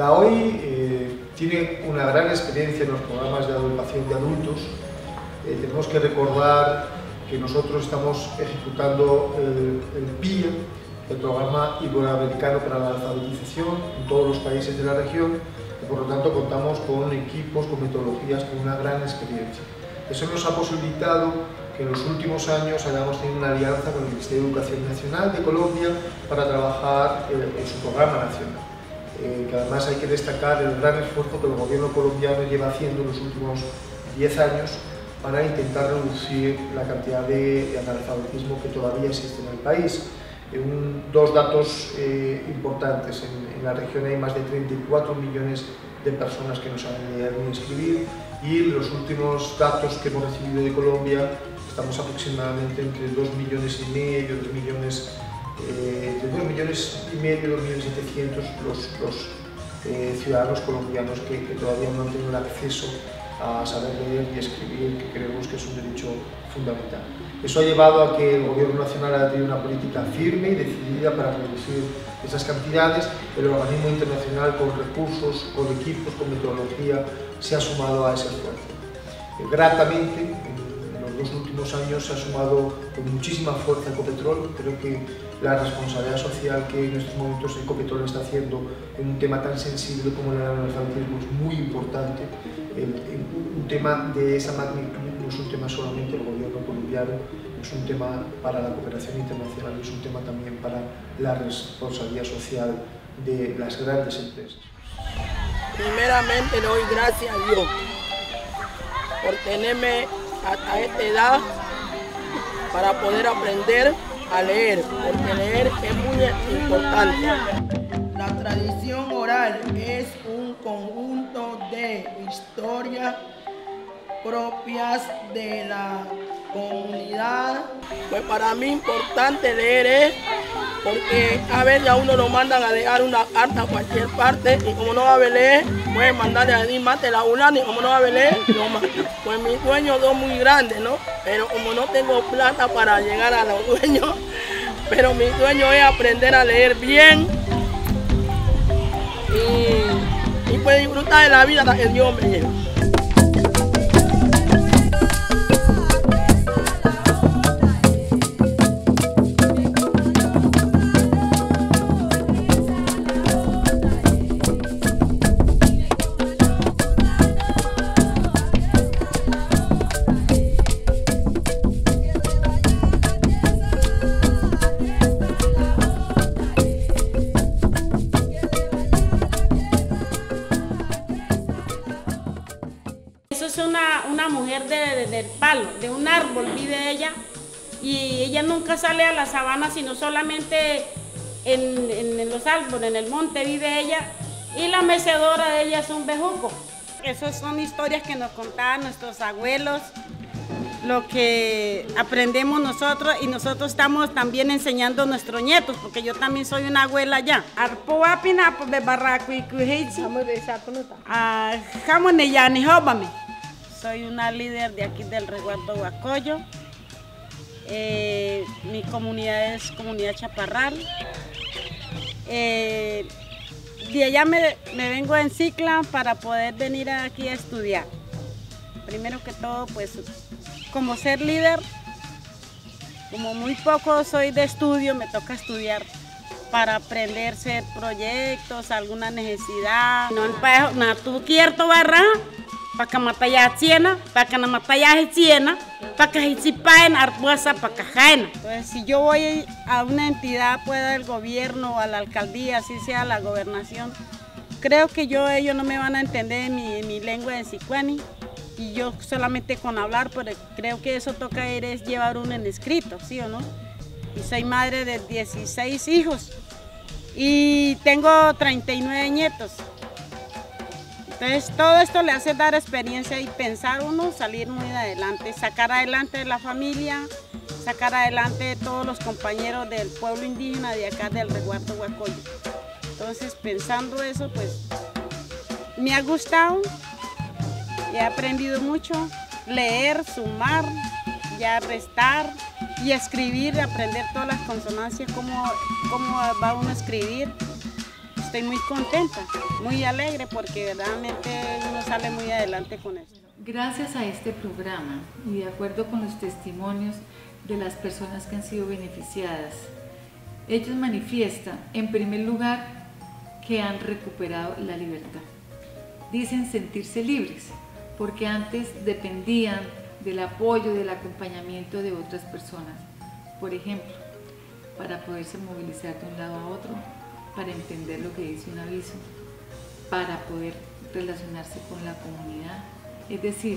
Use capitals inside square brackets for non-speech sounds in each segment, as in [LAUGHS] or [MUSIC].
La OI eh, tiene una gran experiencia en los programas de educación de adultos. Eh, tenemos que recordar que nosotros estamos ejecutando el, el PIA, el Programa Iberoamericano para la Alfabetización, en todos los países de la región, y por lo tanto contamos con equipos, con metodologías, con una gran experiencia. Eso nos ha posibilitado que en los últimos años hayamos tenido una alianza con el Ministerio de Educación Nacional de Colombia para trabajar eh, en su programa nacional. Eh, que además hay que destacar el gran esfuerzo que el gobierno colombiano lleva haciendo en los últimos 10 años para intentar reducir la cantidad de, analfabetismo que todavía existe en el país. Eh, dos datos eh, importantes. En, en, la región hay más de 34 millones de personas que no saben leer ni escribir y los últimos datos que hemos recibido de Colombia estamos aproximadamente entre 2 millones y medio, 2 millones, eh, de 2 millones y medio, 2 millones 700 los, los eh, ciudadanos colombianos que, que, todavía no han tenido el acceso a saber leer y escribir, que creemos que es un derecho fundamental. Eso ha llevado a que el Gobierno Nacional haya tenido una política firme y decidida para reducir esas cantidades. El organismo internacional con recursos, con equipos, con metodología, se ha sumado a ese esfuerzo. Eh, gratamente, los últimos años se ha sumado con muchísima fuerza Ecopetrol. Creo que la responsabilidad social que en estos momentos Ecopetrol está haciendo en un tema tan sensible como el analfabetismo es muy importante. Un tema de esa magnitud no es un tema solamente del gobierno colombiano, es un tema para la cooperación internacional, es un tema también para la responsabilidad social de las grandes empresas. Primeramente doy gracias a Dios por tenerme hasta esta edad para poder aprender a leer, porque leer es muy importante. La tradición oral es un conjunto de historias propias de la comunidad. Pues para mí importante leer es porque a veces a uno lo mandan a dejar una carta a cualquier parte y como no va a leer, puede mandarle a decir mate la una y como no va a leer, lo mata. Pues mi sueño es muy grande, ¿no? Pero como no tengo plata para llegar a los dueños, [LAUGHS] pero mi sueño es aprender a leer bien y, y pues disfrutar de la vida que Dios me lleva. Y ella nunca sale a la sabana sino solamente en, en, en, los árboles, en el monte vive ella y la mecedora de ella es un bejuco. Esas son historias que nos contaban nuestros abuelos, lo que aprendemos nosotros y nosotros estamos también enseñando a nuestros nietos, porque yo también soy una abuela ya. Soy una líder de aquí del resguardo Huacoyo. Eh, mi comunidad es comunidad Chaparral. Eh, de allá me, me, vengo en Cicla para poder venir aquí a estudiar. Primero que todo, pues como ser líder, como muy poco soy de estudio, me toca estudiar para aprender ser proyectos, alguna necesidad. No, no, tú quieres barra, para mataya tiena, para mataya tiena, arbuasa para cajaena. Entonces, si yo voy a una entidad, pueda el gobierno a la alcaldía, así sea la gobernación, creo que yo ellos no me van a entender mi, mi lengua de sicuani y yo solamente con hablar, pero creo que eso toca es llevar un en escrito, ¿sí o no? Y soy madre de 16 hijos y tengo 39 nietos. Entonces todo esto le hace dar experiencia y pensar uno, salir muy adelante, sacar adelante la familia, sacar adelante todos los compañeros del pueblo indígena de acá del resguardo Huacoyo. Entonces pensando eso, pues me ha gustado, he aprendido mucho, leer, sumar, ya restar y escribir, aprender todas las consonancias, cómo, cómo va uno a escribir estoy muy contenta, muy alegre porque realmente uno sale muy adelante con esto. Gracias a este programa y de acuerdo con los testimonios de las personas que han sido beneficiadas, ellos manifiestan, en primer lugar, que han recuperado la libertad. Dicen sentirse libres, porque antes dependían del apoyo, del acompañamiento de otras personas. Por ejemplo, para poderse movilizar de un lado a otro, para entender lo que dice un aviso, para poder relacionarse con la comunidad, es decir,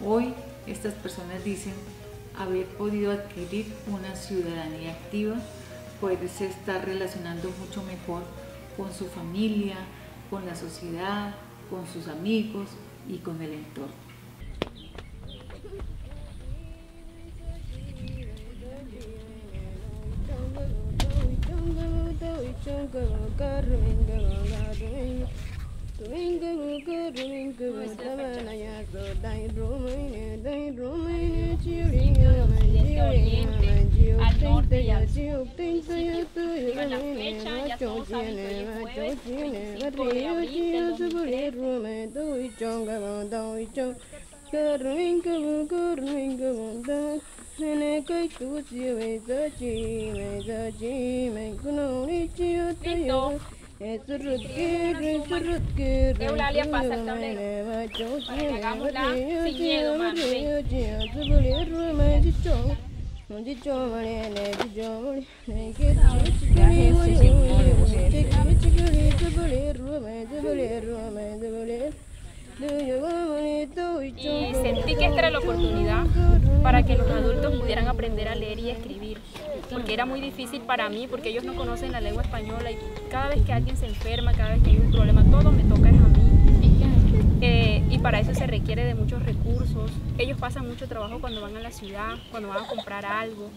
hoy estas personas dicen haber podido adquirir una ciudadanía activa, poderse estar relacionando mucho mejor con su familia, con la sociedad, con sus amigos y con el entorno. Good ring, good ring, good ring, good ring. Dai romine dai romine chiuri al norte y al sur. Pero la fecha ya todos saben que hoy es jueves 25 de abril del 2013. Domingo go domingo dai Nene kai tu chi we za chi me za chi me kuno ni chi yo Eulalia pasa el tablero para que hagámosla sin miedo, mano. Y sentí que esta era la oportunidad para que los adultos pudieran aprender a leer y escribir, porque era muy difícil para mí, porque ellos no conocen la lengua española y cada vez que alguien se enferma, cada vez que hay un problema, todo me toca a mí. Eh, y para eso se requiere de muchos recursos. Ellos pasan mucho trabajo cuando van a la ciudad, cuando van a comprar algo,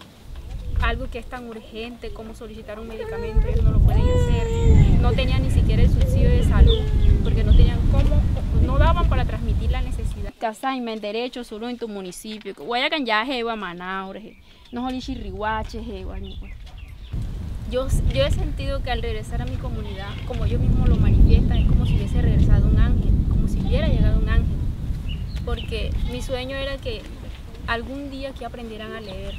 algo que es tan urgente como solicitar un medicamento, ellos no lo pueden hacer. No tenían ni siquiera el subsidio de salud, porque no tenían cómo, no daban para transmitir la necesidad. Casaima derecho solo en tu municipio, Guayacan ya jewa manaure, no holishi rihuache jewa yo, yo he sentido que al regresar a mi comunidad, como ellos mismos lo manifiestan, es como si hubiese regresado un ángel, como si hubiera llegado un ángel. Porque mi sueño era que algún día aquí aprendieran a leer,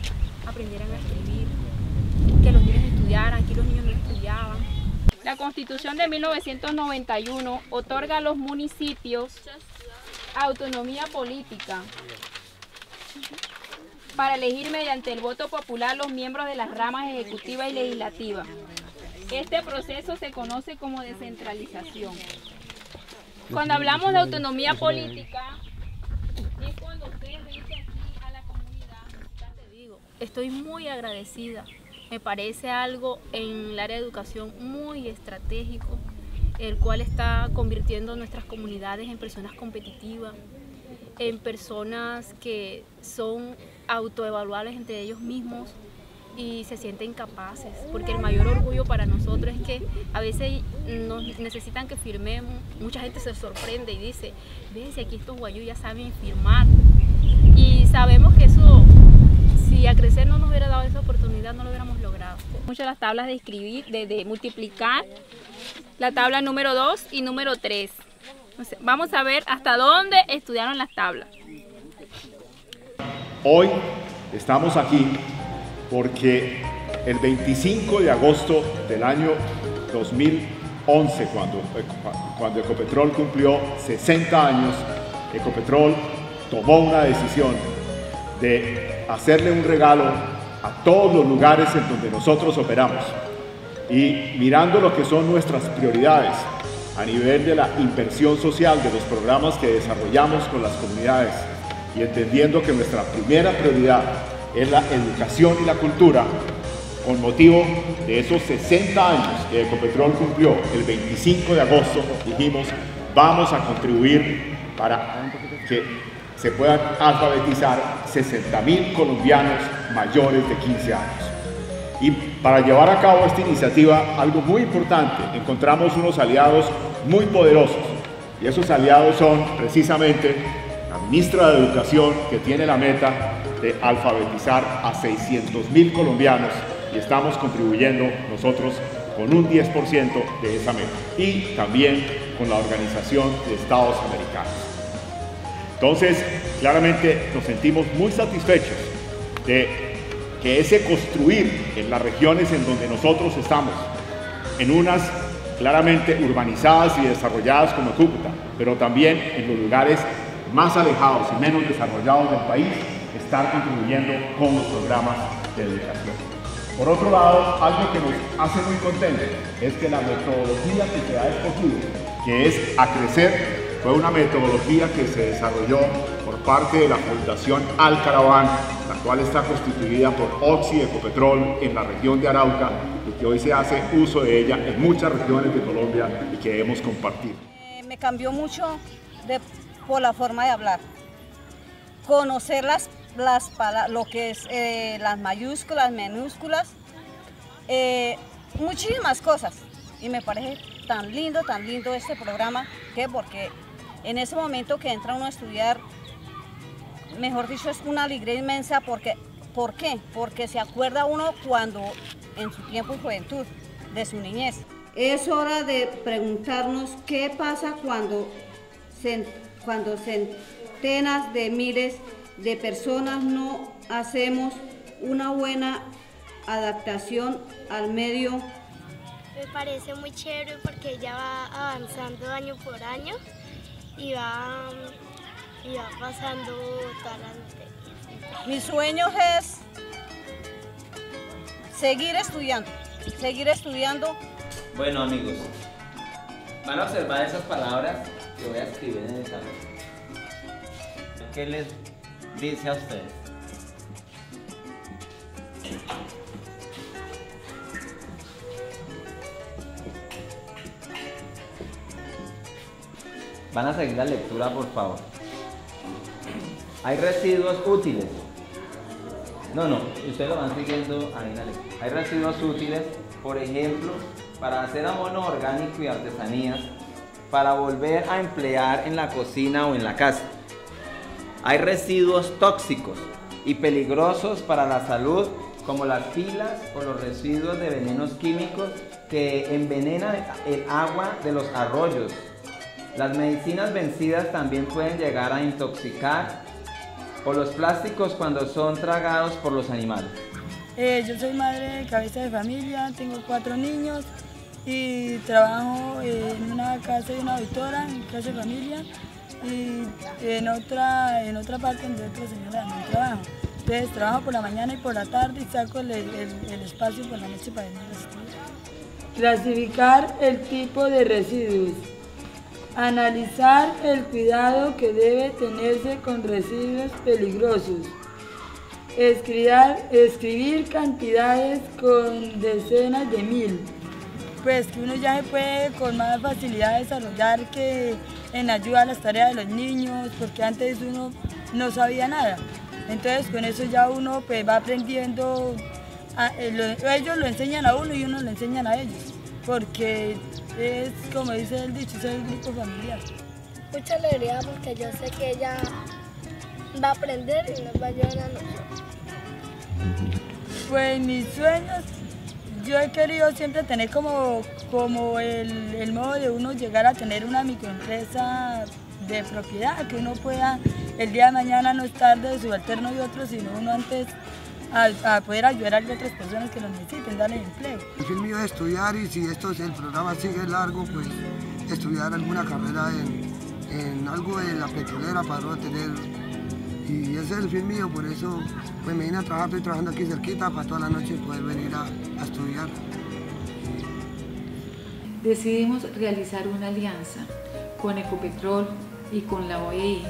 aprendieran a escribir, que los niños estudiaran, aquí los niños no estudiaban. La Constitución de 1991 otorga a los municipios autonomía política para elegir mediante el voto popular los miembros de las ramas ejecutiva y legislativa. Este proceso se conoce como descentralización. Cuando hablamos de autonomía política, es cuando usted dice aquí a la comunidad, ya te digo, estoy muy agradecida. Me parece algo en el área de educación muy estratégico, el cual está convirtiendo nuestras comunidades en personas competitivas, en personas que son autoevaluables entre ellos mismos y se sienten capaces, porque el mayor orgullo para nosotros es que a veces nos necesitan que firmemos, mucha gente se sorprende y dice, ve si aquí estos guayú ya saben firmar, y sabemos que eso, si a crecer no nos hubiera dado esa oportunidad, no lo hubiéramos logrado. Muchas las tablas de escribir, de, multiplicar, la tabla número 2 y número 3. Vamos a ver hasta dónde estudiaron las tablas. Hoy estamos aquí porque el 25 de agosto del año 2011, cuando, cuando Ecopetrol cumplió 60 años, Ecopetrol tomó una decisión de hacerle un regalo a todos los lugares en donde nosotros operamos. Y mirando lo que son nuestras prioridades a nivel de la inversión social de los programas que desarrollamos con las comunidades, y entendiendo que nuestra primera prioridad es la educación y la cultura, con motivo de esos 60 años que Ecopetrol cumplió el 25 de agosto, dijimos, vamos a contribuir para que se puedan alfabetizar 60 mil colombianos mayores de 15 años. Y para llevar a cabo esta iniciativa, algo muy importante, encontramos unos aliados muy poderosos. Y esos aliados son precisamente ministra de Educación que tiene la meta de alfabetizar a 600 mil colombianos y estamos contribuyendo nosotros con un 10% de esa meta y también con la Organización de Estados Americanos. Entonces, claramente nos sentimos muy satisfechos de que ese construir en las regiones en donde nosotros estamos, en unas claramente urbanizadas y desarrolladas como Cúcuta, pero también en los lugares más alejados y menos desarrollados del país, estar contribuyendo con los programas de educación. Por otro lado, algo que nos hace muy contentos es que la metodología que se ha escogido, que es a crecer, fue una metodología que se desarrolló por parte de la Fundación Alcaraván, la cual está constituida por Oxy Ecopetrol en la región de Arauca y que hoy se hace uso de ella en muchas regiones de Colombia y que hemos compartido. Eh, me cambió mucho por la forma de hablar. Conocer las, las, lo que es eh, las mayúsculas, minúsculas, eh, muchísimas cosas. Y me parece tan lindo, tan lindo este programa, que porque en ese momento que entra uno a estudiar, mejor dicho, es una alegría inmensa porque, ¿por qué? Porque se acuerda uno cuando en su tiempo y juventud, de su niñez. Es hora de preguntarnos qué pasa cuando, cuando centenas de miles de personas no hacemos una buena adaptación al medio. Me parece muy chévere porque ella va avanzando año por año y va, y va pasando talante. Mis sueños es seguir estudiando, seguir estudiando. Bueno amigos, van a observar esas palabras que voy a escribir en el salón. ¿Qué les dice a ustedes? Van a seguir la lectura, por favor. Hay residuos útiles. No, no, ustedes lo van siguiendo ahí en la lectura. Hay residuos útiles, por ejemplo, para hacer abono orgánico y artesanías, para volver a emplear en la cocina o en la casa. Hay residuos tóxicos y peligrosos para la salud, como las pilas o los residuos de venenos químicos que envenenan el agua de los arroyos, las medicinas vencidas también pueden llegar a intoxicar o los plásticos cuando son tragados por los animales. Eh, yo soy madre de cabeza de familia, tengo cuatro niños y trabajo en una casa de una auditora, en casa de familia y en otra, en otra parte donde otra señora también trabajo. Entonces trabajo por la mañana y por la tarde y saco el, el espacio por la noche para venir a estudiar. Clasificar el tipo de residuos. Analizar el cuidado que debe tenerse con residuos peligrosos. Escribir, cantidades con decenas de mil. Pues que uno ya se puede con más facilidad desarrollar que en ayuda a las tareas de los niños, porque antes uno no sabía nada. Entonces con eso ya uno pues, va aprendiendo, eh, ellos lo enseñan a uno y uno lo enseñan a ellos, porque es como dice el dicho, es el grupo familiar. Mucha alegría porque yo sé que ella va a aprender y nos va a ayudar a nosotros. Pues mis sueños, yo he querido siempre tener como, como el, el modo de uno llegar a tener una microempresa de propiedad, que uno pueda el día de mañana no estar de subalterno y otro, sino uno antes a, poder ayudar a otras personas que lo necesiten, darles empleo. El fin mío es estudiar y si esto, el programa sigue largo, pues estudiar alguna carrera en, algo de la petrolera para no tener... Y ese es el fin mío, por eso pues me vine a trabajar, estoy trabajando aquí cerquita para toda la noche poder venir a, a estudiar. Decidimos realizar una alianza con Ecopetrol y con la OEI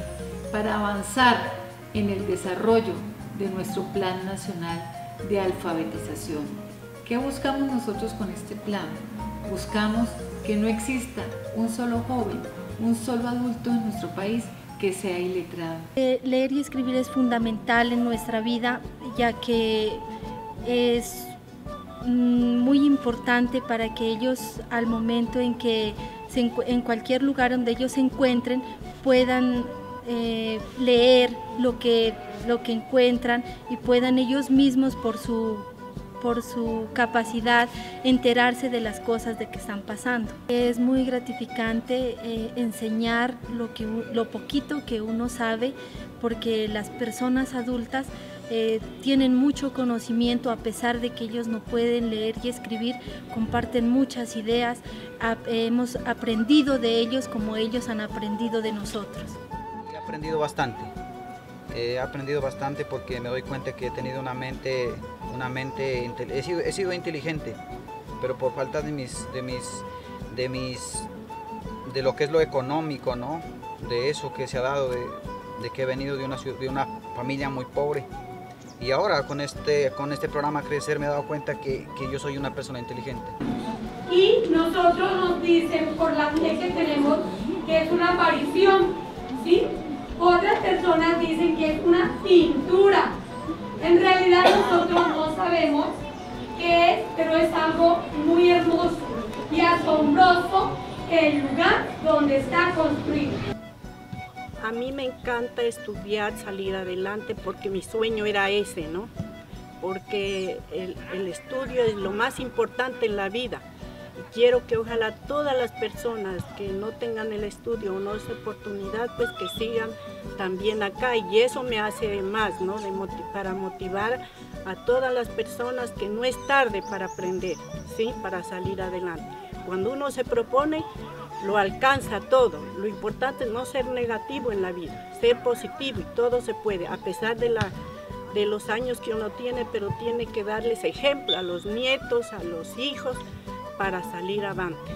para avanzar en el desarrollo de nuestro Plan Nacional de Alfabetización. ¿Qué buscamos nosotros con este plan? Buscamos que no exista un solo joven, un solo adulto en nuestro país que sea iletrado. Eh, leer y escribir es fundamental en nuestra vida, ya que es mm, muy importante para que ellos al momento en que en cualquier lugar donde ellos se encuentren puedan eh, leer lo que, lo que encuentran y puedan ellos mismos por su por su capacidad enterarse de las cosas de que están pasando. Es muy gratificante eh, enseñar lo, que, lo poquito que uno sabe porque las personas adultas eh, tienen mucho conocimiento a pesar de que ellos no pueden leer y escribir, comparten muchas ideas, hemos aprendido de ellos como ellos han aprendido de nosotros. Aprendido bastante, he aprendido bastante porque me doy cuenta que he tenido una mente, una mente, he sido, he sido inteligente, pero por falta de mis, de mis, de mis, de lo que es lo económico, ¿no? De eso que se ha dado, de, de que he venido de una, de una familia muy pobre. Y ahora con este, con este programa Crecer me he dado cuenta que, que yo soy una persona inteligente. Y nosotros nos dicen por la fe que tenemos que es una aparición, dicen que es una pintura. En realidad nosotros no sabemos qué es, pero es algo muy hermoso y asombroso el lugar donde está construido. A mí me encanta estudiar, salir adelante, porque mi sueño era ese, ¿no? Porque el, estudio es lo más importante en la vida. Quiero que ojalá todas las personas que no tengan el estudio o no esa oportunidad, pues que sigan también acá. Y eso me hace más, ¿no? Para motivar a todas las personas que no es tarde para aprender, ¿sí? Para salir adelante. Cuando uno se propone, lo alcanza todo. Lo importante es no ser negativo en la vida, ser positivo y todo se puede, a pesar de, la, de los años que uno tiene, pero tiene que darles ejemplo a los nietos, a los hijos, para salir adelante.